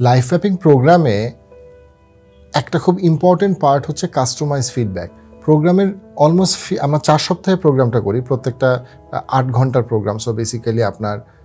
Life mapping প্রোগ্রামে একটা খুব ইম্পর্টেন্ট পার্ট হচ্ছে কাস্টমাইজ ফিডব্যাক প্রোগ্রামের অলমোস্ট আমরা চার সপ্তাহে প্রোগ্রামটা করি, প্রত্যেকটা আট ঘণ্টার প্রোগ্রাম সো বেসিক্যালি আপনার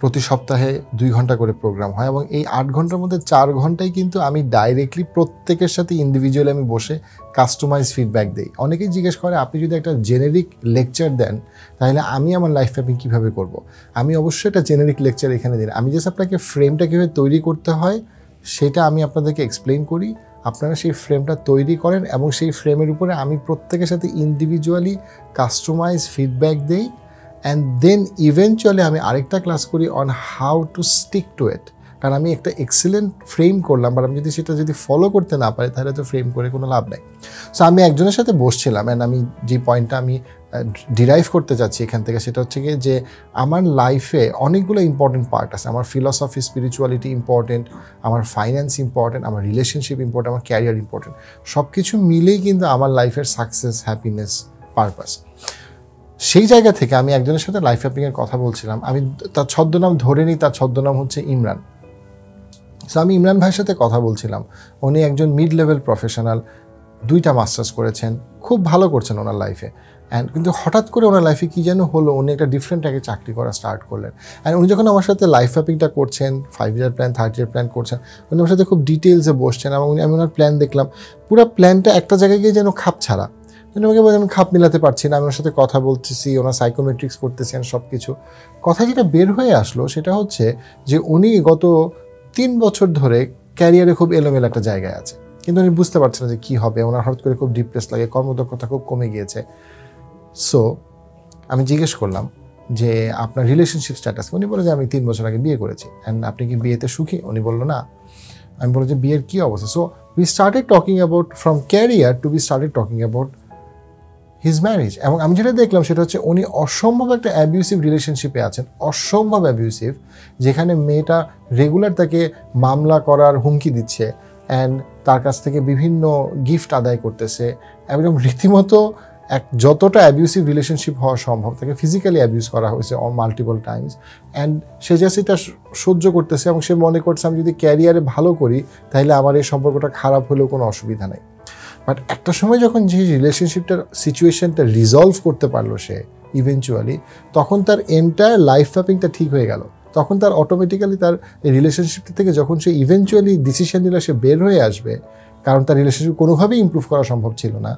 প্রতি সপ্তাহে দুই ঘণ্টা করে প্রোগ্রাম হয় এবং এই আট ঘণ্টার মধ্যে চার ঘন্টায় কিন্তু আমি ডাইরেক্টলি প্রত্যেকের সাথে ইন্ডিভিজুয়ালি আমি বসে কাস্টমাইজ ফিডব্যাক দিই। অনেকেই জিজ্ঞেস করে, আপনি যদি একটা জেনেরিক লেকচার দেন, তাহলে আমি আমার লাইফ ম্যাপিং কীভাবে করব? আমি অবশ্যই একটা জেনেরিক লেকচার এখানে দিই। আমি জাস্ট আপনাকে ফ্রেমটা কীভাবে তৈরি করতে হয়, সেটা আমি আপনাদেরকে এক্সপ্লেন করি। আপনারা সেই ফ্রেমটা তৈরি করেন এবং সেই ফ্রেমের উপরে আমি প্রত্যেকের সাথে ইন্ডিভিজুয়ালি কাস্টমাইজ ফিডব্যাক দিই। অ্যান্ড দেন ইভেনচুয়ালি আমি আরেকটা ক্লাস করি on how to stick to it কারণ আমি একটা এক্সিলেন্ট ফ্রেম করলাম বাট আমি যদি সেটা যদি ফলো করতে না পারি, তাহলে তো ফ্রেম করে কোনো লাভ নেই। সো আমি একজনের সাথে বসছিলাম অ্যান্ড আমি যে পয়েন্টটা আমি ডিরাইভ করতে যাচ্ছি এখান থেকে, সেটা হচ্ছে গিয়ে যে আমার লাইফে অনেকগুলো ইম্পর্টেন্ট পার্ট আছে। আমার ফিলসফি স্পিরিচুয়ালিটি ইম্পর্টেন্ট আমার ফাইন্যান্স ইম্পর্টেন্ট আমার রিলেশনশিপ ইম্পর্টেন্ট আমার ক্যারিয়ার ইম্পর্টেন্ট সব কিছু মিলেই কিন্তু আমার লাইফের সাকসেস হ্যাপিনেস পারপাস সেই জায়গা থেকে আমি একজনের সাথে লাইফ হ্যাপিংয়ের কথা বলছিলাম। আমি তার ছদ্মনাম ধরে নিই, তার ছদ্মনাম হচ্ছে ইমরান। সো আমি ইমরান ভাইয়ের সাথে কথা বলছিলাম। উনি একজন মিড লেভেল প্রফেশনাল দুইটা মাস্টার্স করেছেন, খুব ভালো করছেন ওনার লাইফে অ্যান্ড কিন্তু হঠাৎ করে ওনার লাইফে কী যেন হলো, উনি একটা ডিফারেন্ট আগে চাকরি করা স্টার্ট করলেন। অ্যান্ড উনি যখন আমার সাথে লাইফ ম্যাপিংটা করছেন five year plan thirty year plan করছেন, উনি আমার সাথে খুব ডিটেলসে বসছেন এবং উনি, আমি ওনার প্ল্যান দেখলাম। পুরো প্ল্যানটা একটা জায়গায় গিয়ে যেন খাপ ছাড়া। উনি আমাকে বলেন খাপ মিলাতে পারছি না, আমি ওনার সাথে কথা বলতেছি, ওনার সাইকোমেট্রিক্স করতেছেন সব কিছু কথা যেটা বের হয়ে আসলো সেটা হচ্ছে যে উনি গত তিন বছর ধরে ক্যারিয়ারে খুব এলোমেলো একটা জায়গায় আছে। কিন্তু উনি বুঝতে পারছেন না যে কী হবে, ওনার হঠাৎ করে খুব ডিপ্রেস লাগে, কর্মদক্ষতা খুব কমে গিয়েছে। সো আমি জিজ্ঞেস করলাম যে, আপনার রিলেশনশিপ স্ট্যাটাস উনি বলে যে, আমি তিন বছর আগে বিয়ে করেছি অ্যান্ড আপনি কি বিয়েতে সুখী? উনি বলল, না। আমি বললাম যে, বিয়ের কী অবস্থা? So we started talking about from career to be started talking about his marriage এবং আমি যেটা দেখলাম সেটা হচ্ছে উনি অসম্ভব একটা অ্যাবিউসিভ রিলেশনশিপে আছেন, অসম্ভব অ্যাবিউসিভ যেখানে মেয়েটা রেগুলার তাকে মামলা করার হুমকি দিচ্ছে অ্যান্ড তার কাছ থেকে বিভিন্ন গিফট আদায় করতেছে, একদম রীতিমতো এক যতটা অ্যাবিউসিভ রিলেশনশিপ হওয়া সম্ভব, তাকে ফিজিক্যালি অ্যাবিউজ করা হয়েছে মাল্টিপল টাইমস অ্যান্ড সে যে সেটা সহ্য করতেছে এবং সে মনে করছে, আমি যদি ক্যারিয়ারে ভালো করি, তাহলে আমার এই সম্পর্কটা খারাপ হলেও কোনো অসুবিধা নেই। বাট একটা সময় যখন যে রিলেশনশিপটার সিচুয়েশনটা রিজলভ করতে পারল সে ইভেনচুয়ালি তখন তার এন্টায়ার লাইফ ম্যাপিংটা ঠিক হয়ে গেল। তখন তার অটোমেটিক্যালি তার রিলেশনশিপটা থেকে যখন সে ইভেনচুয়ালি ডিসিশন নিলে সে বের হয়ে আসবে, কারণ তার রিলেশনশিপ কোনোভাবেই ইম্প্রুভ করা সম্ভব ছিল না,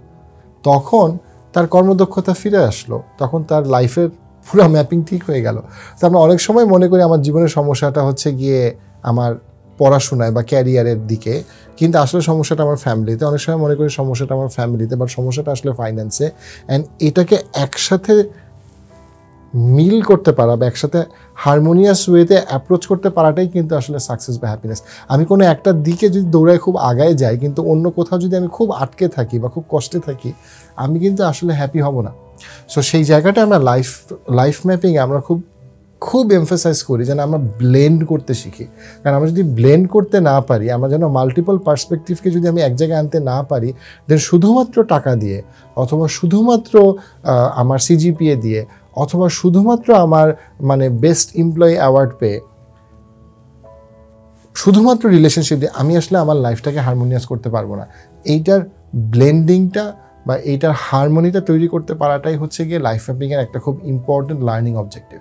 তখন তার কর্মদক্ষতা ফিরে আসলো। তখন তার লাইফের পুরো ম্যাপিং ঠিক হয়ে গেল। তো আমরা অনেক সময় মনে করি আমার জীবনের সমস্যাটা হচ্ছে গিয়ে আমার পড়াশোনায় বা ক্যারিয়ারের দিকে কিন্তু আসলে সমস্যাটা আমার ফ্যামিলিতে অনেক সময় মনে করি সমস্যাটা আমার ফ্যামিলিতে বাট সমস্যাটা আসলে ফাইন্যান্সে অ্যান্ড এটাকে একসাথে মিল করতে পারা বা একসাথে হারমোনিয়াস ওয়েতে অ্যাপ্রোচ করতে পারাটাই কিন্তু আসলে সাকসেস বা হ্যাপিনেস আমি কোনো একটা দিকে যদি দৌড়ায় খুব আগায় যাই, কিন্তু অন্য কোথাও যদি আমি খুব আটকে থাকি বা খুব কষ্টে থাকি, আমি কিন্তু আসলে হ্যাপি হব না। সো সেই জায়গাটা আমরা লাইফ লাইফ ম্যাপিং আমরা খুব খুব এমফাসাইজ করি যেন আমরা ব্লেন্ড করতে শিখি। কারণ আমরা যদি ব্লেন্ড করতে না পারি, আমরা যেন মাল্টিপল পার্সপেক্টিভকে যদি আমি এক জায়গায় আনতে না পারি দেন শুধুমাত্র টাকা দিয়ে অথবা শুধুমাত্র আমার সিজিপিএ দিয়ে অথবা শুধুমাত্র আমার মানে বেস্ট এমপ্লয়ি অ্যাওয়ার্ড পেয়ে, শুধুমাত্র রিলেশনশিপ দিয়ে আমি আসলে আমার লাইফটাকে হারমোনিয়াস করতে পারব না। এইটার ব্লেন্ডিংটা বা এইটার হারমোনিটা তৈরি করতে পারাটাই হচ্ছে গিয়ে লাইফ ম্যাপিংয়ের একটা খুব ইম্পর্টেন্ট লার্নিং অবজেক্টিভ